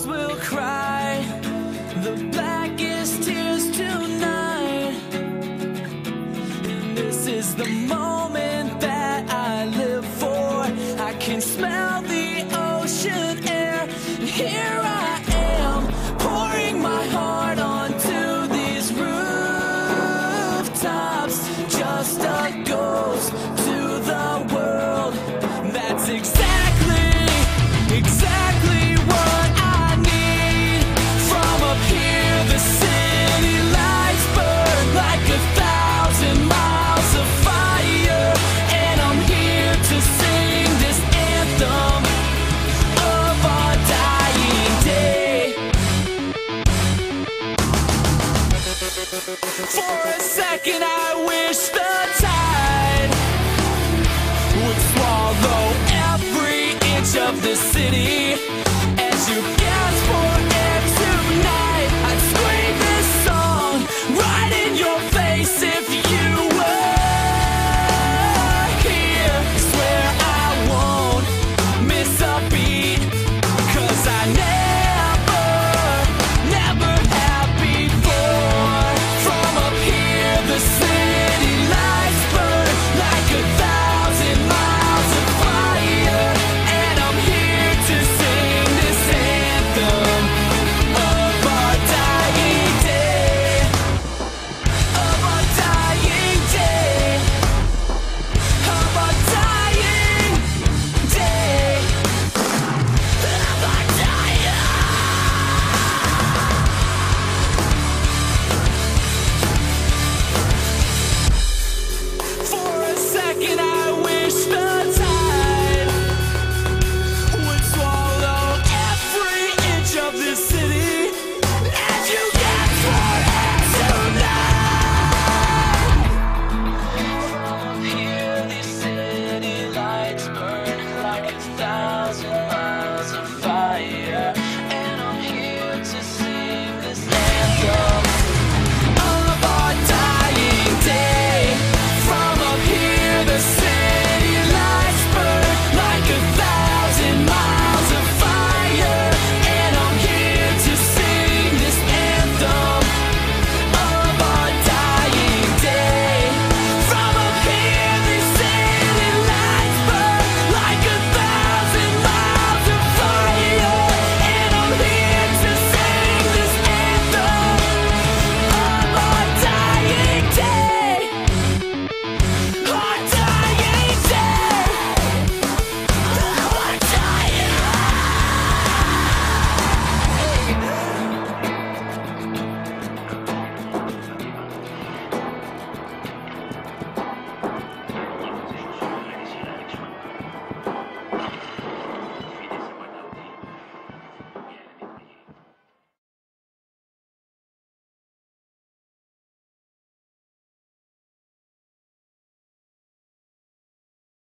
stars will cry the blackest tears tonight. And this is the moment that I live for. I can smell the ocean air. And here I am, pouring my heart onto these rooftops. For a second, I wish the tide would swallow every inch of the city